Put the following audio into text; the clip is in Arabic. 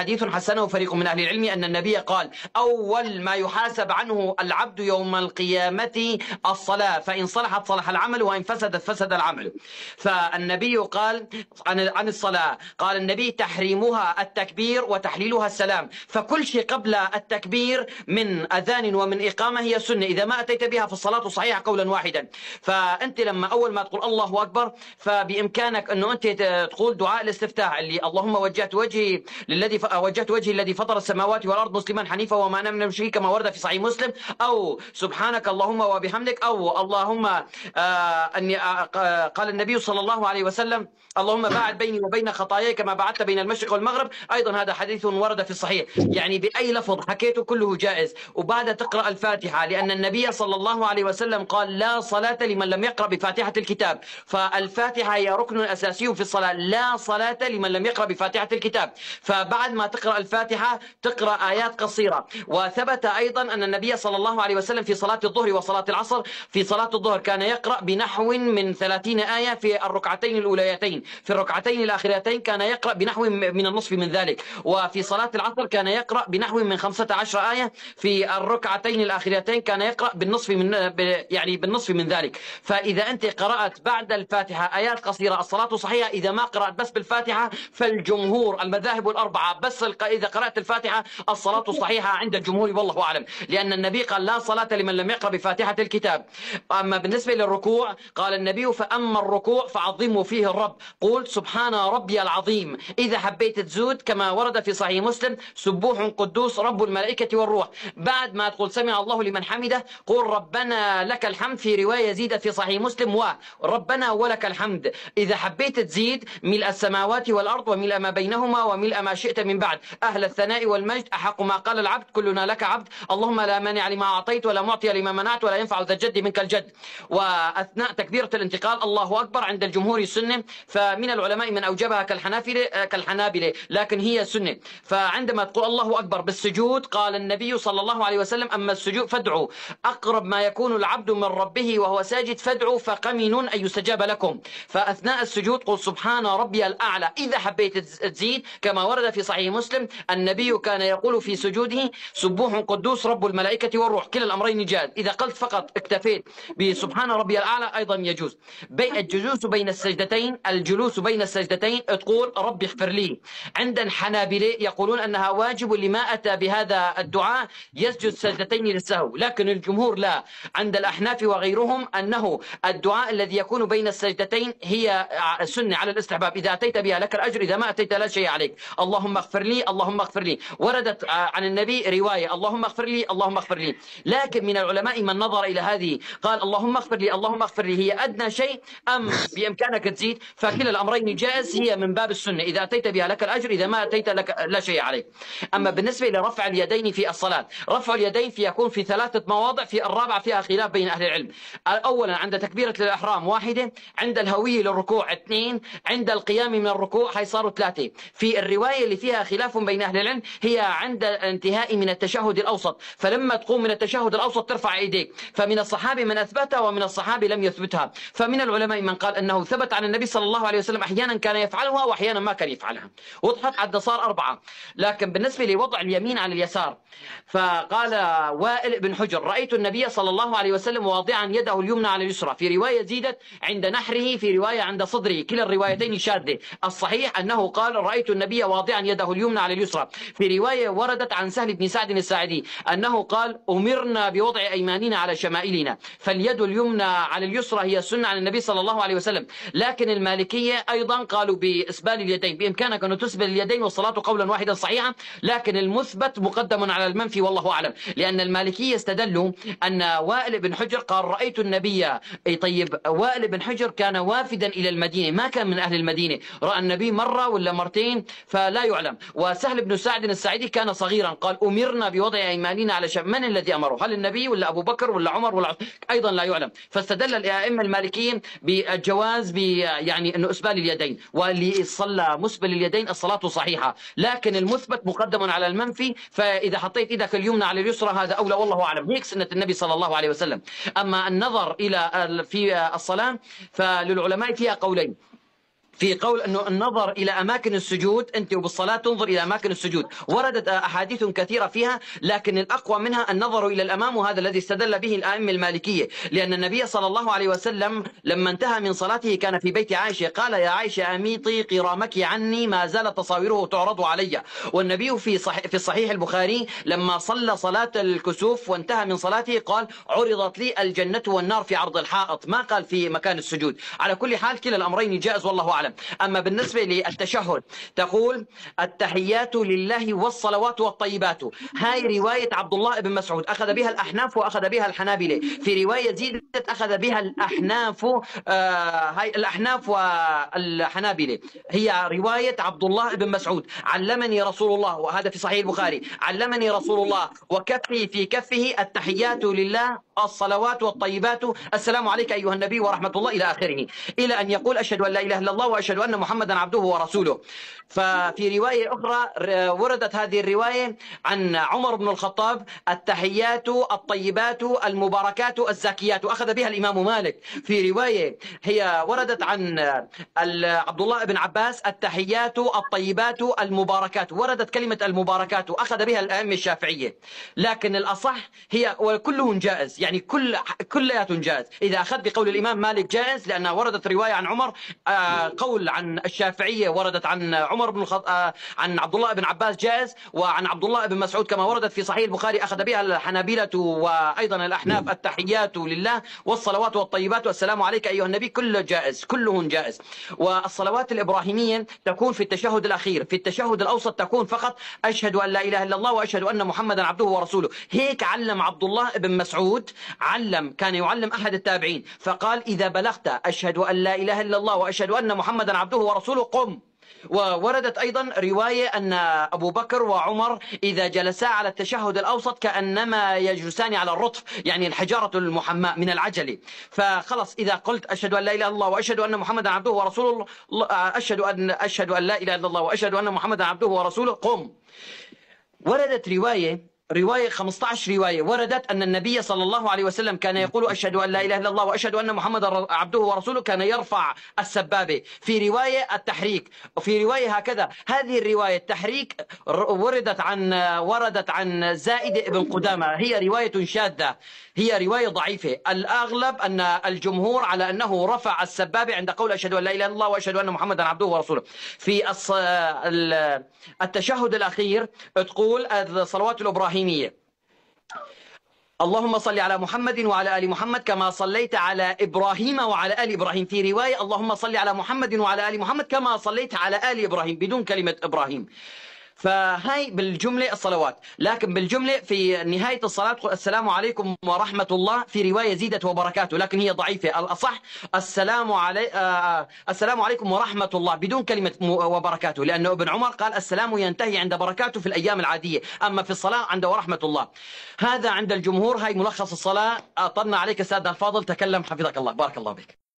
حديث حسنه فريق من أهل العلم أن النبي قال أول ما يحاسب عنه العبد يوم القيامة الصلاة. فإن صلحت صلح العمل وإن فسدت فسد العمل. فالنبي قال عن الصلاة. قال النبي تحريمها التكبير وتحليلها السلام. فكل شيء قبل التكبير من أذان ومن إقامة هي سنة. إذا ما أتيت بها في الصلاة صحيحة قولا واحدا. فأنت لما أول ما تقول الله أكبر فبإمكانك أنه أنت تقول دعاء الاستفتاح اللي اللهم وجهت وجهي للذي. وجهت وجهي الذي فطر السماوات والأرض مسلما حنيفا وما أنا من المشركين كما ورد في صحيح مسلم. أو سبحانك اللهم وبحمدك. أو اللهم آه أني آه قال النبي صلى الله عليه وسلم اللهم باعد بيني وبين خطاياي كما بعدت بين المشرق والمغرب. أيضا هذا حديث ورد في الصحيح. يعني بأي لفظ حكيته كله جائز. وبعد تقرأ الفاتحة لأن النبي صلى الله عليه وسلم قال لا صلاة لمن لم يقرأ بفاتحة الكتاب. فالفاتحة هي ركن أساسي في الصلاة. لا صلاة لمن لم يقرأ بفاتحة الكتاب. فبعد ما تقرأ الفاتحة تقرأ آيات قصيرة. وثبت أيضا أن النبي صلى الله عليه وسلم في صلاة الظهر وصلاة العصر في صلاة الظهر كان يقرأ بنحو من ثلاثين آية في الركعتين الأوليتين. في الركعتين الأخيرتين كان يقرأ بنحو من النصف من ذلك. وفي صلاة العصر كان يقرأ بنحو من خمسة عشر آية. في الركعتين الأخيرتين كان يقرأ بالنصف من يعني بالنصف من ذلك. فإذا أنت قرأت بعد الفاتحة آيات قصيرة الصلاة صحيحة. إذا ما قرأت بس بالفاتحة فالجمهور المذاهب الأربعة بس إذا قرأت الفاتحة الصلاة صحيحة عند الجمهور والله أعلم لأن النبي قال لا صلاة لمن لم يقرأ بفاتحة الكتاب. أما بالنسبة للركوع قال النبي فأما الركوع فعظموا فيه الرب. قول سبحان ربي العظيم. إذا حبيت تزود كما ورد في صحيح مسلم سبوح قدوس رب الملائكة والروح. بعد ما تقول سمع الله لمن حمده قول ربنا لك الحمد في رواية زيدت في صحيح مسلم وربنا ولك الحمد. إذا حبيت تزيد ملء السماوات والأرض وملء ما بينهما وملء ما شئت من بعد. أهل الثناء والمجد أحق ما قال العبد كلنا لك عبد. اللهم لا مانع لما أعطيت ولا معطي لما منعت ولا ينفع ذا الجد منك الجد. وأثناء تكبيرة الانتقال الله أكبر عند الجمهور السنة فمن العلماء من أوجبها كالحنافلة كالحنابلة لكن هي سنة فعندما تقول الله أكبر بالسجود قال النبي صلى الله عليه وسلم أما السجود فادعوا. أقرب ما يكون العبد من ربه وهو ساجد فادعوا فقمن أن يستجاب لكم. فأثناء السجود قل سبحان ربي الأعلى. إذا حبيت تزيد كما ورد في صحيح مسلم النبي كان يقول في سجوده سبوح قدوس رب الملائكة والروح كلا الأمرين جائز. إذا قلت فقط اكتفيت بسبحان ربي الأعلى أيضا يجوز. في الجلوس بين السجدتين الجلوس بين السجدتين تقول ربي اغفر لي. عند الحنابلة يقولون أنها واجب لما أتى بهذا الدعاء يسجد سجدتين للسهو. لكن الجمهور لا. عند الأحناف وغيرهم أنه الدعاء الذي يكون بين السجدتين هي سنة على الاستحباب. إذا أتيت بها لك الأجر إذا ما أتيت لا شيء عليك. اللهم اغفر لي اللهم اغفر لي. وردت عن النبي رواية اللهم اغفر لي اللهم اغفر لي. لكن من العلماء من نظر إلى هذه قال اللهم اغفر لي اللهم اغفر لي. هي أدنى شيء أم بإمكانك تزيد؟ فكلا الأمرين جائز هي من باب السنة. إذا أتيت بها لك الأجر إذا ما أتيت لك لا شيء عليك. أما بالنسبة لرفع اليدين في الصلاة رفع اليدين في يكون في ثلاثة مواضع في الرابعة فيها خلاف بين أهل العلم. أولا عند تكبيرة الإحرام واحدة عند الهوية للركوع اثنين عند القيام من الركوع هي صاروا ثلاثة. في الرواية اللي فيها خلاف بين أهل العلم هي عند الانتهاء من التشهد الأوسط. فلما تقوم من التشهد الأوسط ترفع إيديك. فمن الصحابة من أثبتها ومن الصحابة لم يثبتها. فمن العلماء من قال أنه ثبت عن النبي صلى الله عليه وسلم أحيانا كان يفعلها وأحيانا ما كان يفعلها. وضحت عد صار أربعة. لكن بالنسبة لوضع اليمين على اليسار فقال وائل بن حجر رأيت النبي صلى الله عليه وسلم واضعا يده اليمنى على اليسرى. في رواية زيدت عند نحره في رواية عند صدره. كلا الروايتين شاذة. الصحيح أنه قال رأيت النبي واضعا يده اليمنى على اليسرى. في رواية وردت عن سهل بن سعد الساعدي أنه قال أمرنا بوضع أيماننا على شمائلنا. فاليد اليمنى على اليسرى هي السنة عن النبي صلى الله عليه وسلم. لكن المالكية أيضا قالوا بإسبال اليدين. بإمكانك أن تسبل اليدين والصلاة قولا واحدا صحيحا لكن المثبت مقدم على المنفي والله أعلم. لأن المالكية استدلوا أن وائل بن حجر قال رأيت النبي أي طيب وائل بن حجر كان وافدا إلى المدينة. ما كان من أهل المدينة. رأى النبي مرة ولا مرتين فلا يعلم. وسهل بن سعد السعيدي كان صغيرا. قال أمرنا بوضع أيماننا على شم من الذي أمره؟ هل النبي ولا أبو بكر ولا عمر ولا أيضا لا يعلم. فاستدل الأئمة المالكيين بالجواز يعني أنه إسبال اليدين. واللي صلى مسبل اليدين الصلاة صحيحة. لكن المثبت مقدم على المنفي. فإذا حطيت إيدك اليمنى على اليسرى هذا أولى. والله أعلم. هيك سنة النبي صلى الله عليه وسلم. أما النظر إلى في الصلاة فللعلماء فيها قولين. في قول أنه النظر إلى أماكن السجود أنت وبالصلاة تنظر إلى أماكن السجود. وردت أحاديث كثيرة فيها لكن الأقوى منها النظر إلى الأمام وهذا الذي استدل به الأئمة المالكية. لأن النبي صلى الله عليه وسلم لما انتهى من صلاته كان في بيت عائشة قال يا عائشة أميطي قرامك عني ما زالت تصاويره تعرض علي. والنبي في صحيح في الصحيح البخاري لما صلى صلاة الكسوف وانتهى من صلاته قال عرضت لي الجنة والنار في عرض الحائط. ما قال في مكان السجود. على كل حال كلا الأمرين جائز والله أعلم. أما بالنسبة للتشهد تقول التحيات لله والصلوات والطيبات. هاي رواية عبد الله بن مسعود. أخذ بها الأحناف وأخذ بها الحنابلة. في رواية زيدت أخذ بها الأحناف آه هاي الأحناف والحنابلة. هي رواية عبد الله بن مسعود. علمني رسول الله وهذا في صحيح البخاري. علمني رسول الله وكفي في كفه التحيات لله الصلوات والطيبات. السلام عليك أيها النبي ورحمة الله إلى آخره. إلى أن يقول أشهد أن لا إله إلا الله وأشهد أن محمدا عبده ورسوله. ففي رواية أخرى وردت هذه الرواية عن عمر بن الخطاب التحيات الطيبات المباركات الزاكيات. أخذ بها الإمام مالك في رواية. هي وردت عن عبد الله بن عباس التحيات الطيبات المباركات. وردت كلمة المباركات أخذ بها الأئمة الشافعية. لكن الأصح هي وكلهم جائز. يعني كل كليات جائز. إذا أخذ بقول الإمام مالك جائز لأنها وردت رواية عن عمر آه، قول عن الشافعية وردت عن عمر بن الخط... آه، عن عبد الله بن عباس جائز وعن عبد الله بن مسعود كما وردت في صحيح البخاري أخذ بها الحنابلة وأيضا الأحناف التحيات لله والصلوات والطيبات والسلام عليك أيها النبي كله جائز كلهم جائز. والصلوات الإبراهيمية تكون في التشهد الأخير في التشهد الأوسط تكون فقط أشهد أن لا إله إلا الله وأشهد أن محمدا عبده ورسوله. هيك علم عبد الله بن مسعود علم كان يعلم أحد التابعين فقال إذا بلغت أشهد أن لا إله إلا الله وأشهد أن محمدا عبده ورسوله. قم. ووردت أيضا رواية أن أبو بكر وعمر إذا جلسا على التشهد الأوسط كأنما يجلسان على الرطف يعني الحجارة المحماة من العجل. فخلص إذا قلت أشهد أن لا إله إلا الله وأشهد أن محمدا عبده ورسوله أشهد أن أشهد أن لا إله إلا الله وأشهد أن محمدا عبده ورسوله. قم. وردت رواية رواية 15 رواية. وردت أن النبي صلى الله عليه وسلم كان يقول أشهد أن لا إله إلا الله وأشهد أن محمد عبده ورسوله كان يرفع السبابة. في رواية التحريك. وفي رواية هكذا. هذه الرواية التحريك وردت عن وردت عن زائد بن قدامة. هي رواية شاذة. هي رواية ضعيفة. الأغلب أن الجمهور على أنه رفع السبابة عند قول أشهد أن لا إله إلا الله وأشهد أن محمدا عبده ورسوله. في التشهد الأخير تقول الصلوات الإبراهيمية اللهم صل على محمد وعلى آل محمد كما صليت على إبراهيم وعلى آل إبراهيم. في رواية اللهم صل على محمد وعلى آل محمد كما صليت على آل إبراهيم بدون كلمة إبراهيم. فهاي بالجملة الصلوات. لكن بالجملة في نهاية الصلاة السلام عليكم ورحمة الله في رواية زيدت وبركاته. لكن هي ضعيفة. الأصح السلام علي آه السلام عليكم ورحمة الله بدون كلمة وبركاته. لأن ابن عمر قال السلام ينتهي عند بركاته في الأيام العادية. أما في الصلاة عند ورحمة الله. هذا عند الجمهور. هاي ملخص الصلاة. أطلنا عليك سادة الفاضل. تكلم حفظك الله. بارك الله بك